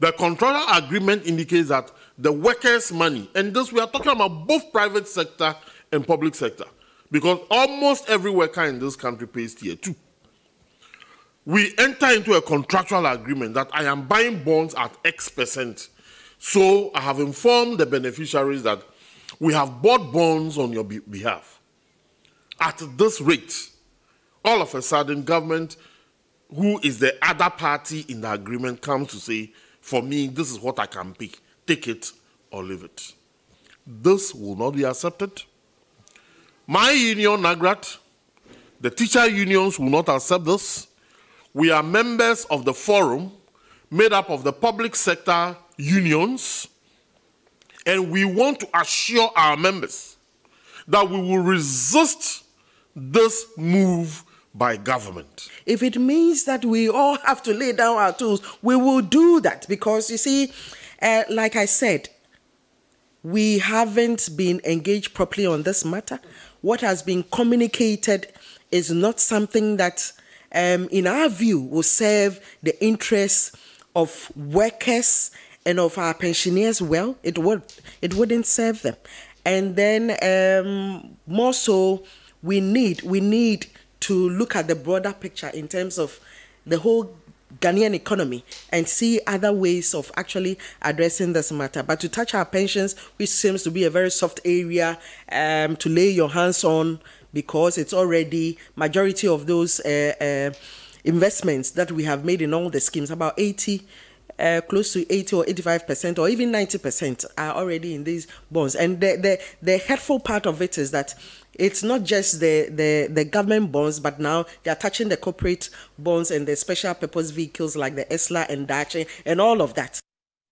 The contractual agreement indicates that the workers' money, and this we are talking about both private sector and public sector, because almost every worker in this country pays tier two. We enter into a contractual agreement that I am buying bonds at X percent. So I have informed the beneficiaries that we have bought bonds on your behalf at this rate. All of a sudden, government, who is the other party in the agreement, comes to say, for me, this is what I can pick. Take it or leave it. This will not be accepted. My union, NAGRAT, the teacher unions will not accept this. We are members of the forum made up of the public sector unions, and we want to assure our members that we will resist this move by government. If it means that we all have to lay down our tools, we will do that because you see, uh, like I said, we haven't been engaged properly on this matter. What has been communicated is not something that, um, in our view, will serve the interests of workers and of our pensioners well. It would it wouldn't serve them. And then um, more so, we need we need to look at the broader picture in terms of the whole Ghanaian economy and see other ways of actually addressing this matter. But to touch our pensions, which seems to be a very soft area um, to lay your hands on because it's already majority of those uh, uh, investments that we have made in all the schemes, about 80 uh, close to 80 or 85 percent or even 90 percent are already in these bonds. And the, the, the hurtful part of it is that it's not just the, the, the government bonds, but now they are touching the corporate bonds and the special purpose vehicles like the ESLA and Daakye and all of that.